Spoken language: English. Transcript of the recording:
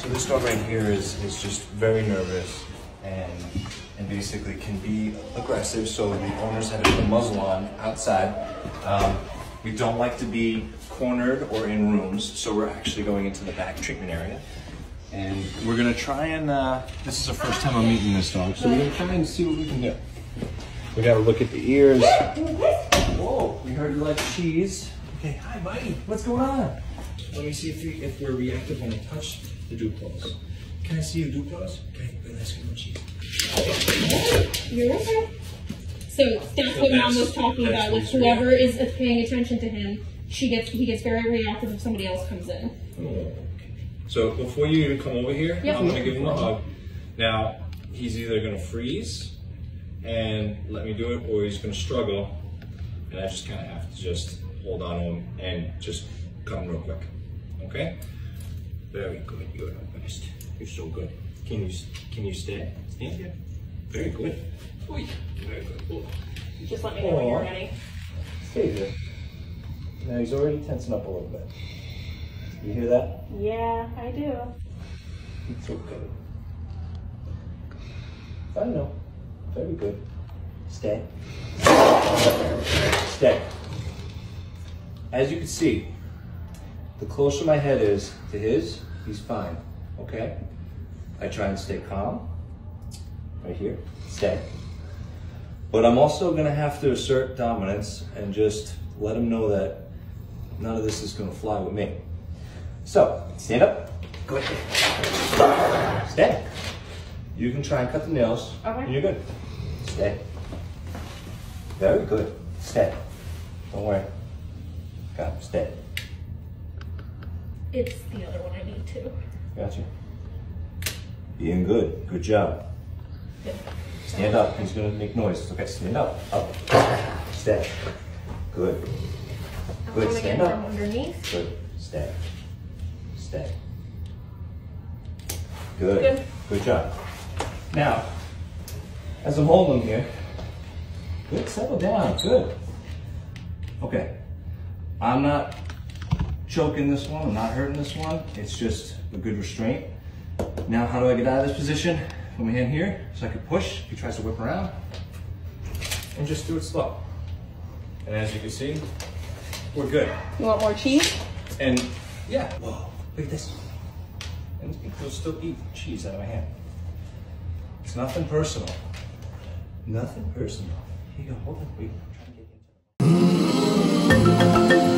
So this dog right here is, is just very nervous and and basically can be aggressive. So the owners have a muzzle on outside. Um, we don't like to be cornered or in rooms, so we're actually going into the back treatment area. And we're gonna try and, uh, this is the first time I'm meeting this dog, so we're gonna try and see what we can do. We gotta look at the ears. Whoa, we heard you like cheese. Okay, hi buddy, what's going on? Let me see if, we, if we're reactive when I touch the claws. Can I see your claws? Okay, good, let's go cheese. You're okay. So that's what mom was talking about. With whoever is paying attention to him, she gets he gets very reactive if somebody else comes in. Oh, okay. So before you even come over here, Yep. I'm gonna give him a hug. Now, he's either gonna freeze and let me do it, or he's gonna struggle, and I just kinda have to just hold on to him and just come real quick. Okay? Very good, you're the best. You're so good. Can you can you stand? Stand here. Very good. Oy, very good. Oh. Just let me know when you're ready. Stay here. Now he's already tensing up a little bit. You hear that? Yeah, I do. It's okay. I know. Very good. Stay. Stay. As you can see, the closer my head is to his, he's fine. Okay? I try and stay calm. Right here. Stay. But I'm also gonna have to assert dominance and just let him know that none of this is gonna fly with me. So, stand up. Good. Stay. You can try and cut the nails. Okay. You're good. Stay. Very good. Stay. Don't worry. Got. Stay. It's the other one I need to. Got you. Being good. Good job. Good. Stand up. He's gonna make noise. Okay, stand up. Up. Stay. Good. Good. Stand up. underneath. Good. Stay. Stay. Good. Good. Good job. Now, as I'm holding here, good, settle down, good. Okay. I'm not choking this one, I'm not hurting this one. It's just a good restraint. Now, how do I get out of this position? Put my hand here so I can push. If he tries to whip around, and just do it slow. And as you can see, we're good. You want more cheese? And yeah, whoa, look at this. And he'll still eat cheese out of my hand. It's nothing personal. Nothing personal. Here you go, hold on, wait. I'm trying to get into